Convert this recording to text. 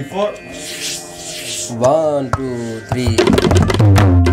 Four. One, two, three.